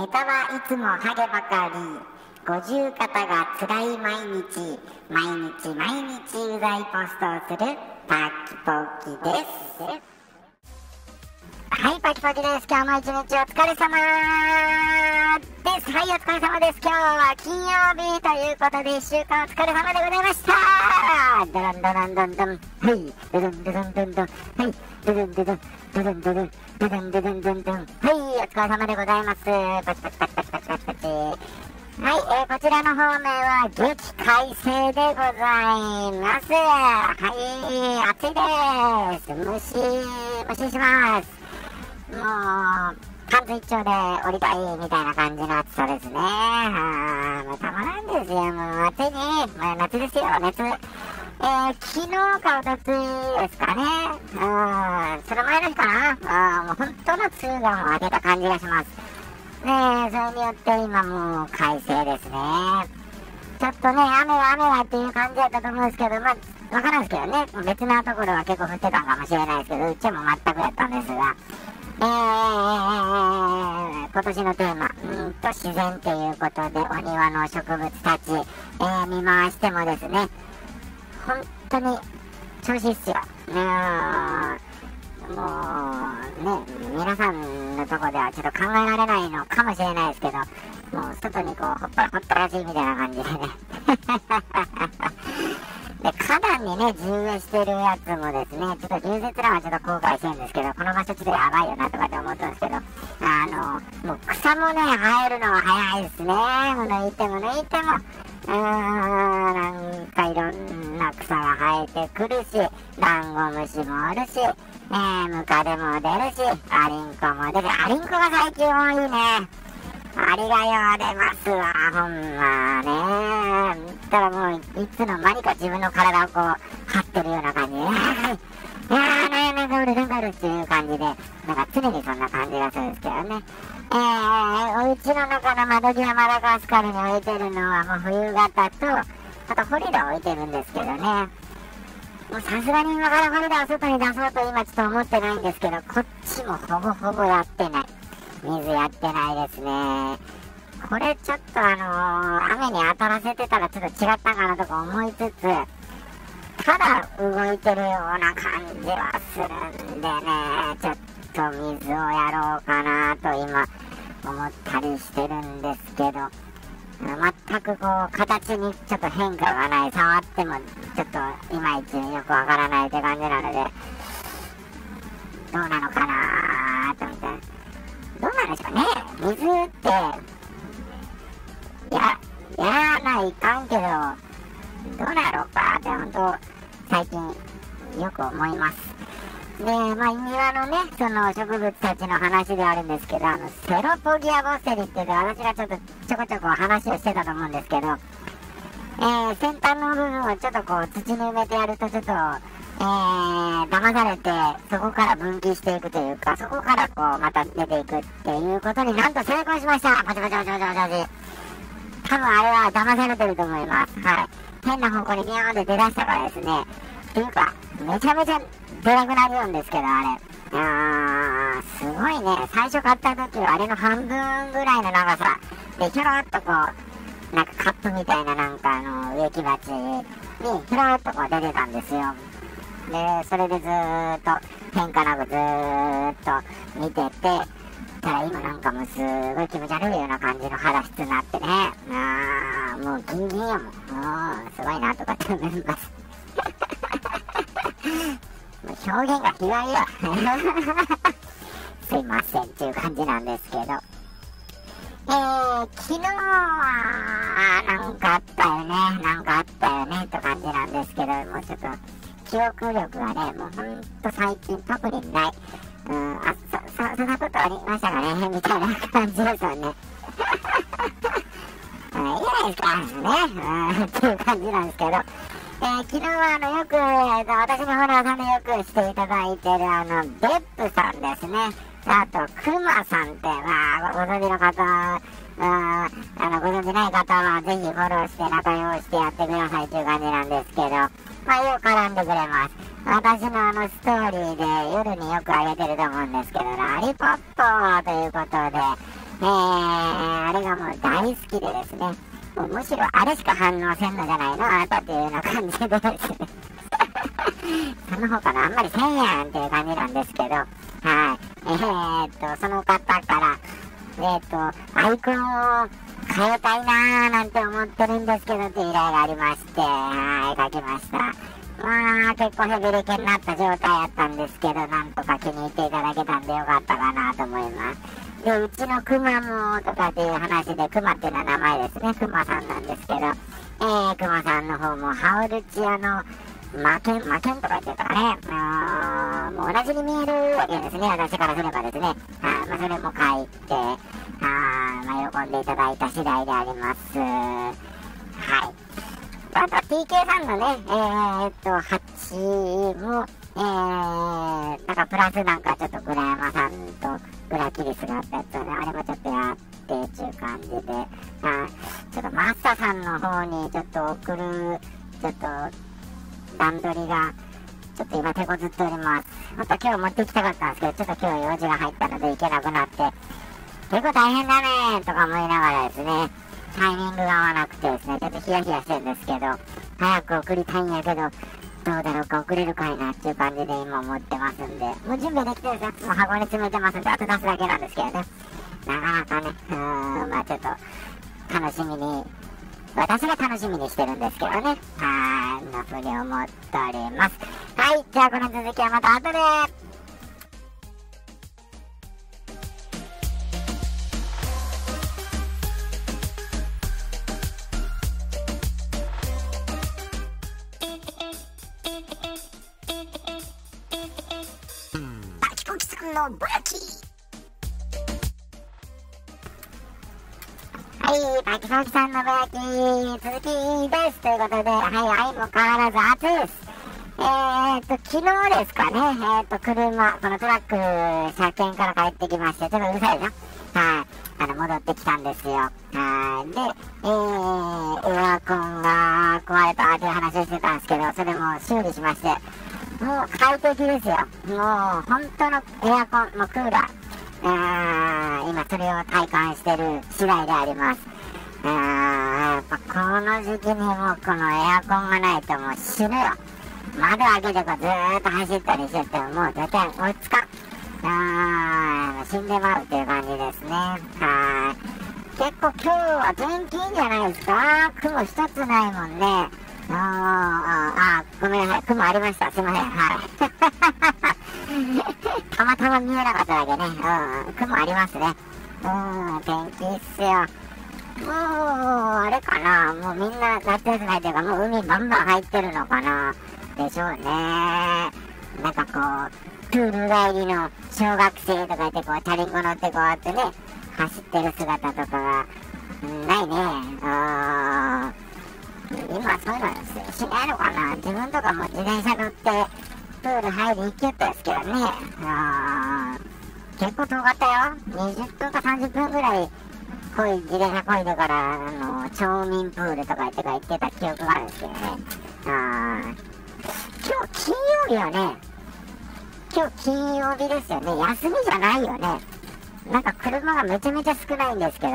ネタはいつもハゲばかり。五十肩がつらい毎日。毎日毎日うざいポストをするパキポキです。はいパキポキです今日も一日お疲れ様です。はいお疲れ様です。今日は金曜日ということで一週間お疲れ様でございました。ドロンドロンドンドン。はいドロンドロンドンドンはいドロンドロンドロンドロンドロンドロンドンドン。はいお疲れ様でございます。パチパチパチパチパチパチパチはい、えー、こちらの方面は激快晴でございます。はい、暑いです。蒸し、蒸しします。もう、パンツ一丁で降りたいみたいな感じの暑さですね。あーもうたまらんですよ。もう暑いね。まあ、夏ですよ、熱。えー、昨日かおとついですかね。うん、その前の日かな。あーもう本当の梅雨がもう明けた感じがします。ねえ、それによって今もう快晴ですね。ちょっとね、雨は雨はっていう感じだったと思うんですけど、まあ、わからんですけどね、別なところは結構降ってたのかもしれないですけど、うちも全くやったんですが、えー、今年のテーマ、うんと自然ということで、お庭の植物たち、えー、見回してもですね、本当に調子いいっすよ。ねもう、ね、皆さんのとこではちょっと考えられないのかもしれないですけど、もう外にこう、ほっぱらほったらしいみたいな感じでね。で、花壇にね、重植えしてるやつもですね、ちょっと流雪欄はちょっと後悔してるんですけど、この場所ちょっとやばいよなとかって思ったんですけど、あの、もう草もね、生えるのは早いですね。抜いても抜いても、うーん、なんかいろんな草が生えてくるし、ダンゴムシもあるし、えー、ムカデも出るし、アリンコも出る。アリンコが最近多いね。ありがよう出ますわ、ほんまね。たらもう、いつの間にか自分の体をこう、張ってるような感じで、いやー、なんなんかおる、なんかるっていう感じで、なんか常にそんな感じがするんですけどね。えー、お家の中の窓際マダガスカルに置いてるのはもう冬型と、あとホリラ置いてるんですけどね。もうさすがに今からホリラを外に出そうと今ちょっと思ってないんですけど、こっちもほぼほぼやってない。水やってないですね。これちょっとあのー、雨に当たらせてたらちょっと違ったかなとか思いつつ、ただ動いてるような感じはするんでね、ちょっと水をやろうかなと今思ったりしてるんですけど、全くこう形にちょっと変化がない、触ってもちょっといまいちよくわからないって感じなので、どうなのかな。でしょうね。水って、や、やらないかんけど、どうなろうかって本当、最近よく思います。で、まあ、庭のね、その植物たちの話であるんですけど、あの、セロポギアボッセリっていうか私がちょっとちょこちょこ話をしてたと思うんですけど、えー、先端の部分をちょっとこう土に埋めてやるとちょっと、えー、騙されて、そこから分岐していくというか、そこからこう、また出ていくっていうことになんと成功しましたパチパチパチパチパチパチ。多分あれは騙されてると思います。はい。変な方向にビヨーンって出だしたからですね。っていうか、めちゃめちゃ出なくなるんですけど、あれ。いやー、すごいね。最初買った時はあれの半分ぐらいの長さで、ひょろっとこう、なんかカップみたいななんかあの植木鉢にひょろっとこう出てたんですよ。で、それでずーっと変化なくずーっと見てて、たら今なんかもうすごい気持ち悪いような感じの肌質になってね。あー、もうギンギンやもん。もうすごいなとかって思います。もう表現がひどいよ。すいませんっていう感じなんですけど。えー、昨日は、なんかあったよね、なんかあったよね、って感じなんですけど、もうちょっと、記憶力がね、もうほんと最近特にない。うん、あ、そ、そ、そんなことありましたかねみたいな感じですよね。いいじゃないですか、ね。うん、っていう感じなんですけど。えー、昨日はあの、よく、えー、私のフォローさんでよくしていただいてるあの、ベップさんですね。あと、クマさんって、まあ、ご存知の方、ああの、ご存知ない方は、ぜひフォローして仲良くしてやってくださいという感じなんですけど、まぱいを絡んでくれます。私のあのストーリーで夜によくあげてると思うんですけど、ラリポットということで、えー、あれがもう大好きでですね、もうむしろあれしか反応せんのじゃないのあなたっていうような感じでですねその他のあんまりせんやんっていう感じなんですけど、はい。えー、っと、その方から、えー、っと、アイコンを変えたいなーなんて思ってるんですけどって依頼がありまして、はい、書きました。まあ、結構ヘビレケになった状態やったんですけど、なんとか気に入っていただけたんでよかったかなと思います。で、うちのクマもとかっていう話で、クマっていうのは名前ですね、クマさんなんですけど、えー、クマさんの方もハウルチアの負けん、負けんとか言ってたらね、あもう同じに見えるわけですね、私からすればですね。あまあ、それも書いて、あまあ、喜んでいただいた次第であります。あと TK さんのね、えー、っと、8も、えー、なんかプラスなんかちょっと倉山さんとグラキリスがあったやつをね、あれもちょっとやってっていう感じで、あちょっとマッサさんの方にちょっと送る、ちょっと段取りが、ちょっと今手こずっております。本当は今日持ってきたかったんですけど、ちょっと今日用事が入ったので行けなくなって、結構大変だねとか思いながらですね、タイミングが合わなくてですね、ちょっとヒヤヒヤしてるんですけど、早く送りたいんやけど、どうだろうか、送れるかいなっていう感じで今思ってますんで、もう準備できてるんですよ。もう箱に詰めてますんで、あと出すだけなんですけどね。なかなかね、うーん、まあちょっと、楽しみに私が楽しみにしてるんですけどね。はい、なふうに思っております。はい、じゃあこの続きはまた後で。パキパキさんのぼやき、続きです。ということで、はい、愛も変わらず暑いです。えー、っと、昨日ですかね、えー、っと、車、このトラック、車検から帰ってきまして、ちょっとうるさいでしょはい、あの、戻ってきたんですよ。はい、で、えー、エアコンが壊れたっていう話をしてたんですけど、それも修理しまして、もう快適ですよ。もう、本当のエアコン、もうクーラー。今それを体感してる次第であります。やっぱこの時期にもこのエアコンがないともう死ぬよ。窓開けてこうずーっと走ったりしててももう絶対追いつかん。あ死んでまうっていう感じですね。はい。結構今日は天気いいんじゃないですか雲一つないもんね。ああ、ごめんなさい。雲ありました。すいません。はい。たまたま見えなかっただけね。うん。雲ありますね。うん、天気いいっすよ。もう、あれかな。もうみんな夏休み入ってるか、もう海バンバン入ってるのかな。でしょうね。なんかこう、プール帰りの小学生とか言って、こう、チャリンコ乗ってこうやってね、走ってる姿とかが、ないね。あー。今そういうのしないのかな自分とかも自転車乗ってプール入り行きよったですけどねあ結構遠かったよ20分か30分ぐらいこい自転車こいでからあの町民プールとか言ってか行ってた記憶があるんですけどねあ今日金曜日はね今日金曜日ですよね休みじゃないよねなんか車がめちゃめちゃ少ないんですけど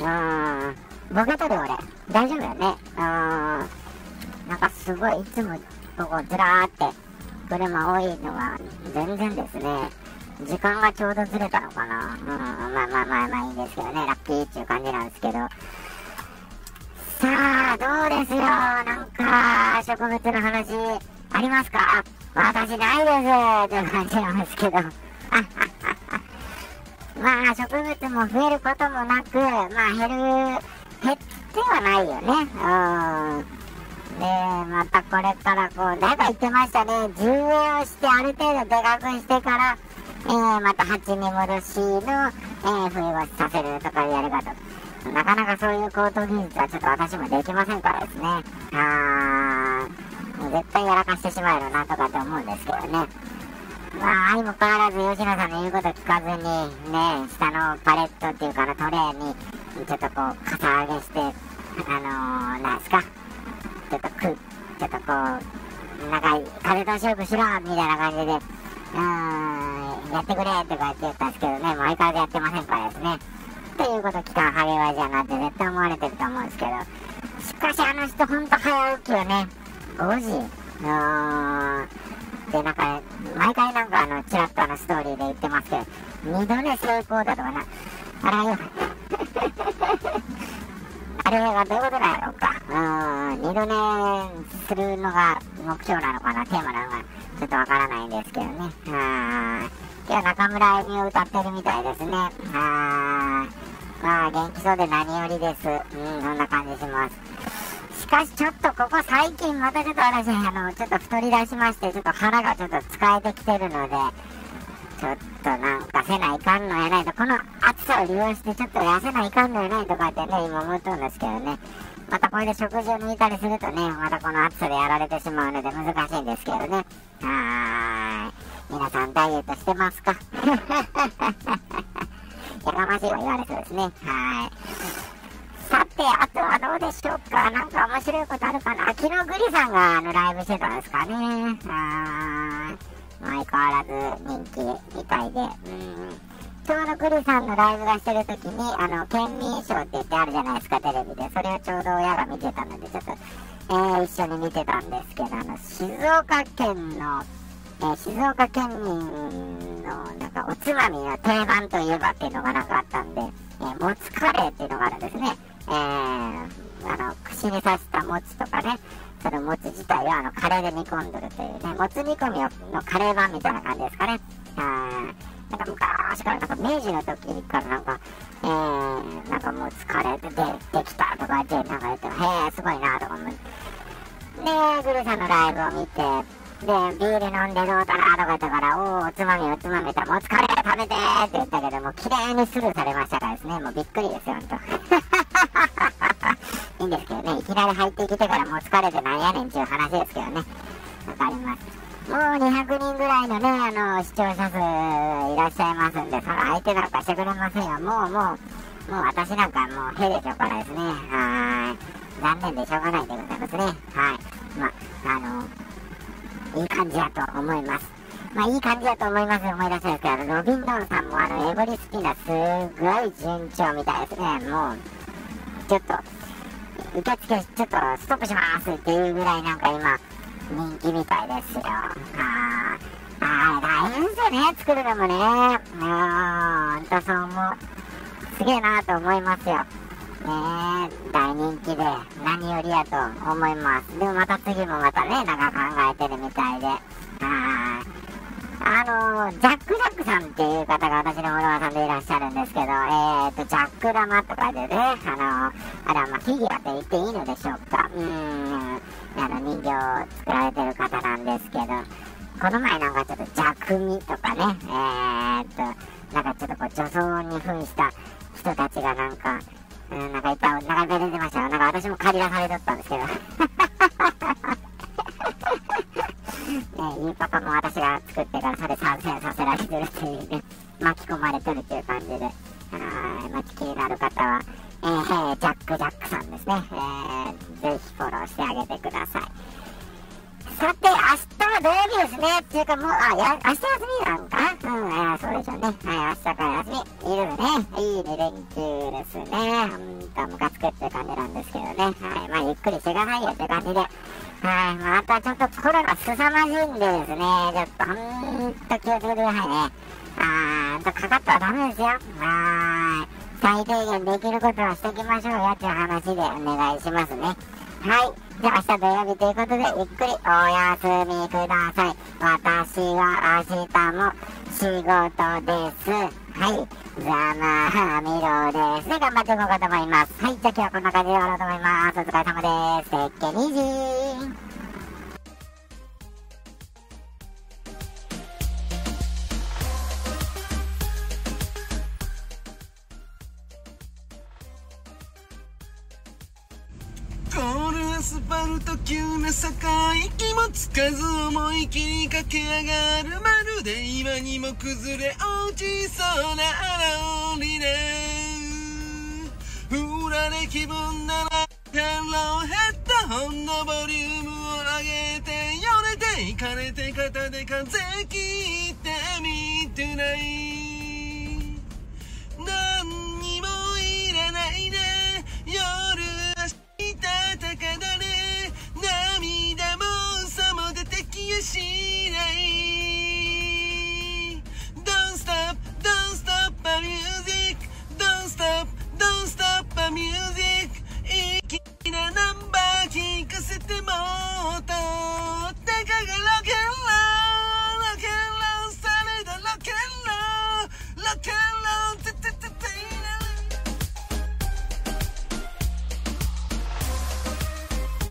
うんボケとる俺。大丈夫よね。うん。なんかすごい、いつもここずらーって車多いのは全然ですね。時間がちょうどずれたのかな。うん、まあまあまあまあいいんですけどね。ラッキーっていう感じなんですけど。さあ、どうですよ。なんか、植物の話ありますか？私ないですっていう感じなんですけど。まあ、植物も増えることもなく、まあ減る減ってはないよね。うん。で、またこれからこう、誰か言ってましたね。10円をしてある程度でかくしてから、えー、また蜂に戻しの、えー、冬越しさせるとかやるかと。なかなかそういう高等技術はちょっと私もできませんからですね。あー、絶対やらかしてしまえるなとかって思うんですけどね。まあ、相も変わらず吉野さんの言うこと聞かずに、ね、下のパレットっていうかな、トレーに、ちょっとこう、かさ上げして、あのー、なんすか、ちょっとく、ちょっとこう、なんか、風通しよくしろみたいな感じで、うん、やってくれとか言ってたんですけどね、もう相変わらずやってませんからですね。ということ、期間ハゲワじゃなって絶対思われてると思うんですけど、しかしあの人ほんと早起きよね。5時。うーん。で、なんか、毎回なんかあの、チラッとあのストーリーで言ってますけど、二度寝成功だとかな。あれはよ、あれがどういうことなんやろうか。うーん、二度寝するのが目標なのかな、テーマなのか、ちょっとわからないんですけどね。はい。中村あゆみを歌ってるみたいですね。は。まあ、元気そうで何よりです。うん、そんな感じします。しかしちょっとここ最近またちょっと私、あの、ちょっと太り出しまして、ちょっと腹がちょっと使えてきてるので、ちょっとなんかせないかんのやないと、この暑さを利用してちょっと痩せないかんのやないとかってね、今思っとるんですけどね。またこれで食事を抜いたりするとね、またこの暑さでやられてしまうので難しいんですけどね。はー。皆さんダイエットしてますか？やかましいは言われそうですね。はい。さて、あとはどうでしょうか？なんか面白いことあるかな？昨日グリさんがあのライブしてたんですかね。はい。相変わらず人気みたいで。うん。ちょうどグリさんのライブがしてる時に、あの、県民賞って言ってあるじゃないですか、テレビで。それをちょうど親が見てたので、ちょっと、えー、一緒に見てたんですけど、あの、静岡県の、え、静岡県民の、なんか、おつまみの定番といえばっていうのがなんかあったんで、えー、もつカレーっていうのがあるんですね。えー、あの、串に刺したもつとかね、そのもつ自体はあのカレーで煮込んでるというね、もつ煮込みのカレー版みたいな感じですかね。はい。なんか昔から、なんか明治の時からなんか、えー、なんかもつカレーでできたとかって、なんか言って、へえ、すごいなとか思って。で、グルさんのライブを見て、ビール飲んでどうかなとか言ったから、おお、おつまみおつまみたら、もつカレー食べてって言ったけども、綺麗にスルーされましたからですね、もうびっくりですよ、ほんと。いいんですけどね、いきなり入ってきてからもう疲れてなんやねんちゅう話ですけどね。わかります。もう200人ぐらいのね、あの、視聴者数いらっしゃいますんで、その相手なんかしてくれませんよ。もうもう、もう私なんかもうへでしょうからですね。はい。残念でしょうがないでございますね。はい。まあ、の、いい感じだと思います。まあいい感じだと思います思い出したんですけど、ロビンドンさんもあの、エボリスピナすごい順調みたいですね。もう、ちょっと、受付ちょっとストップしますっていうぐらいなんか今、人気みたいですよ。ああ、大変ですよね、作るのもね。もうん、ほんとそう思う。すげえなと思いますよ。ね大人気で何よりやと思います。でもまた次もまたね、なんか考えてるみたいで。はい。あのジャック・ジャックさんっていう方が私のフォロワーさんでいらっしゃるんですけど、えーと、ジャック玉とかでね、あのあれはまあフィギュアと言っていいのでしょうか。うん、あの人形を作られてる方なんですけど、この前なんかちょっと弱味とかね、えーと、なんかちょっとこう女装に扮した人たちがなんか、うん、なんかいっぱい、なんかいっぱい出てましたよ。なんか私も借り出されとったんですけど。ね、ゆうパパも私が作ってからそれ参戦させられてるっていうね、巻き込まれてるっていう感じで、はい、まあ、気になる方は、えー、ジャック・ジャックさんですね、えー、ぜひフォローしてあげてください。さて、明日は土曜日ですね。っていうかもう、あ、や、明日休みなんか？うん、あそうでしょうね。はい、明日から休み。いるね。いい2連休ですね。ほんと、ムカつくって感じなんですけどね。はい、まあ、ゆっくりしてくださいよって感じで。はい、またちょっとコロナ凄まじいんでですね、ちょっとほんと気をつけてくださいね。あーと、かかったらダメですよ。はい。最低限できることはしていきましょうよっていう話でお願いしますね。はい。じゃあ明日土曜日ということで、ゆっくりお休みください。私は明日も仕事です。はい。ざまみろです。ね、頑張っていこうかと思います。はい。じゃあ今日はこんな感じで終わろうと思います。お疲れ様です。てっけにじースパルト急な坂息もつかず思い切り駆け上がる。まる。で今にも崩れ落ちそうな荒りで振られ気分なら腹を減ったほんのボリュームを上げてよねていかれて肩で風切ってみてない